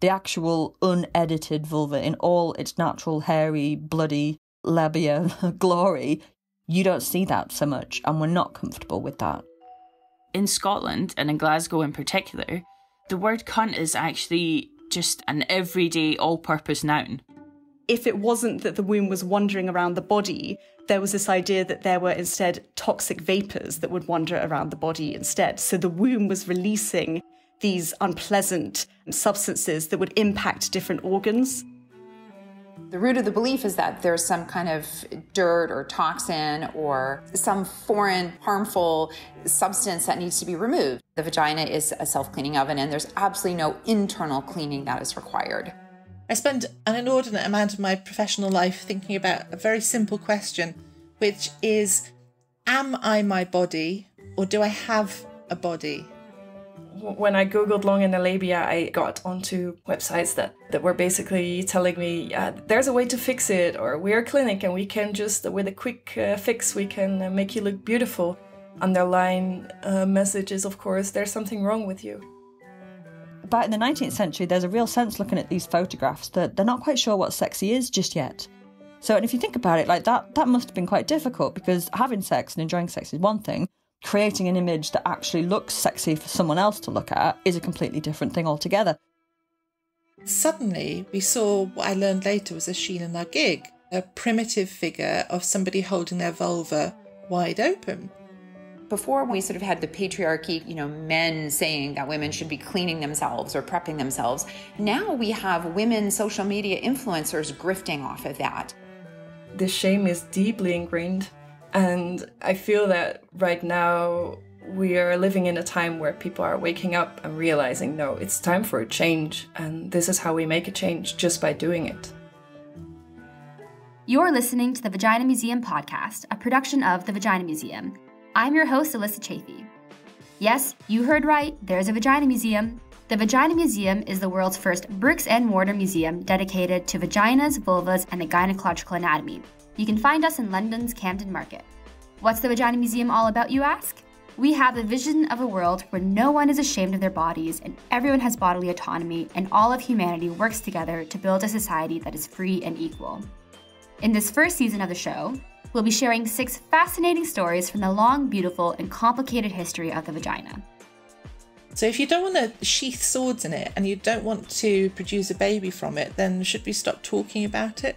the actual unedited vulva in all its natural, hairy, bloody labia glory, you don't see that so much, and we're not comfortable with that. In Scotland, and in Glasgow in particular, the word cunt is actually just an everyday all purpose noun. If it wasn't that the womb was wandering around the body, there was this idea that there were instead toxic vapors that would wander around the body instead. So the womb was releasing these unpleasant substances that would impact different organs. The root of the belief is that there's some kind of dirt or toxin or some foreign harmful substance that needs to be removed. The vagina is a self cleaning oven, and there's absolutely no internal cleaning that is required. I spend an inordinate amount of my professional life thinking about a very simple question, which is Am I my body, or do I have a body? When I googled long labia, I got onto websites that, that were basically telling me, there's a way to fix it, or we're a clinic and we can just, with a quick uh, fix, we can uh, make you look beautiful. Underline uh, messages, of course, there's something wrong with you. But in the 19th century, there's a real sense looking at these photographs that they're not quite sure what sexy is just yet. So, and if you think about it, like that, that must have been quite difficult because having sex and enjoying sex is one thing, creating an image that actually looks sexy for someone else to look at is a completely different thing altogether. Suddenly, we saw what I learned later was a Sheela na gig, a primitive figure of somebody holding their vulva wide open. Before we sort of had the patriarchy, you know, men saying that women should be cleaning themselves or prepping themselves. Now we have women social media influencers grifting off of that. The shame is deeply ingrained and I feel that right now we are living in a time where people are waking up and realizing no, it's time for a change. And this is how we make a change just by doing it. You're listening to the Vagina Museum podcast, a production of the Vagina Museum. I'm your host, Alyssa Chafee. Yes, you heard right, there's a Vagina Museum. The Vagina Museum is the world's first bricks and mortar museum dedicated to vaginas, vulvas, and the gynecological anatomy. You can find us in London's Camden Market. What's the Vagina Museum all about, you ask? We have a vision of a world where no one is ashamed of their bodies and everyone has bodily autonomy, and all of humanity works together to build a society that is free and equal. In this first season of the show, we'll be sharing six fascinating stories from the long, beautiful, and complicated history of the vagina. So, if you don't want to sheath swords in it and you don't want to produce a baby from it, then should we stop talking about it?